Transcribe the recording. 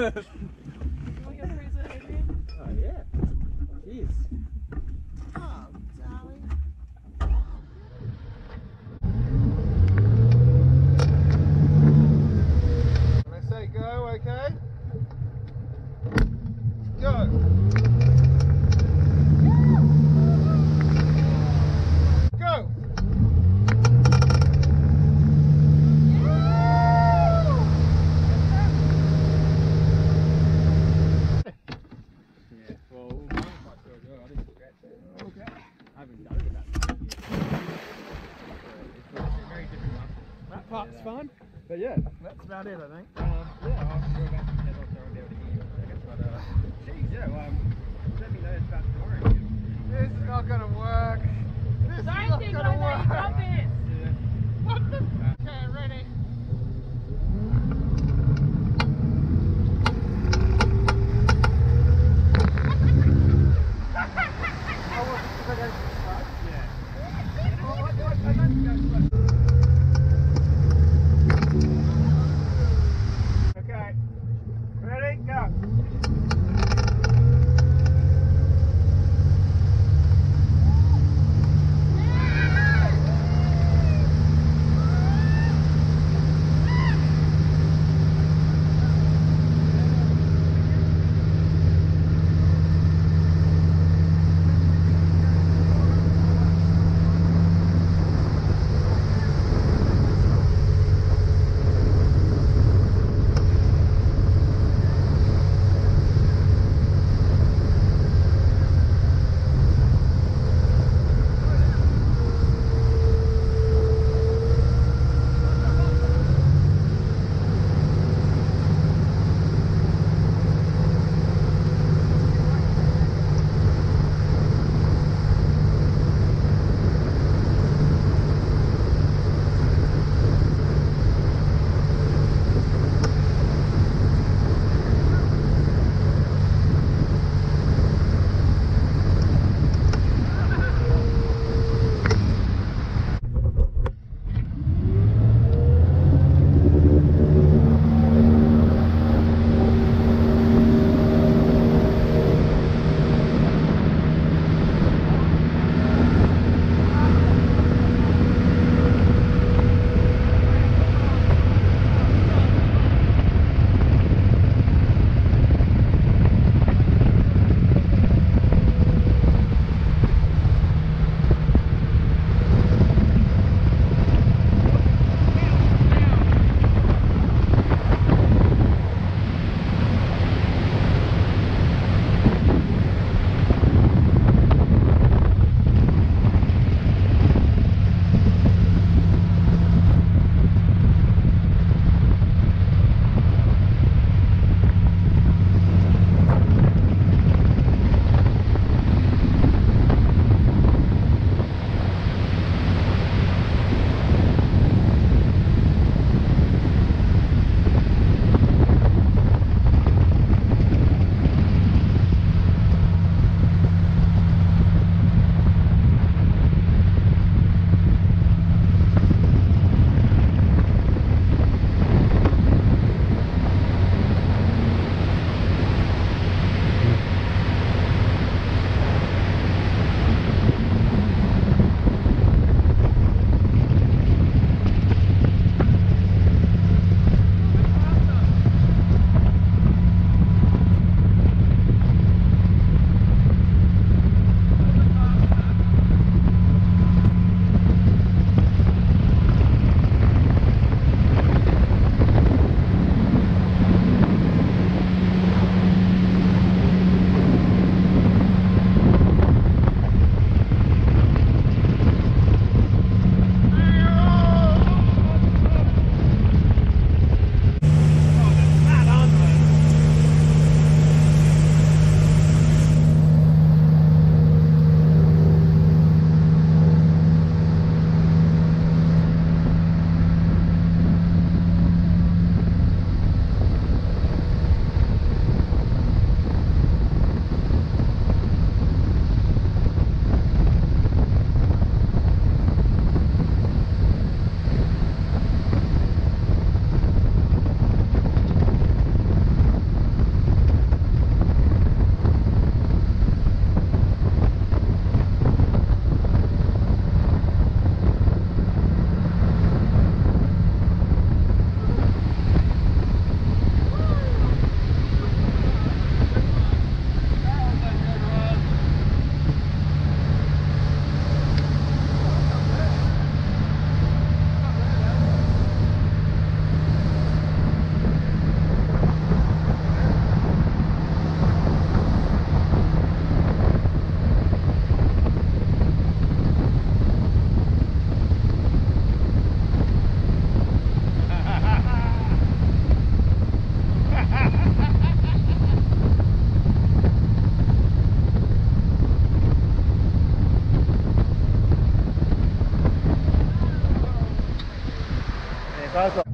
best. Can we go with Adrian? Oh yeah. Jeez. But yeah, that's about it, I think. Um, yeah, I'll go back to to you in a second. But, uh, geez, yeah, well, um, let me know. This is not going to work. This is not going to work. What the? Okay, ready. How's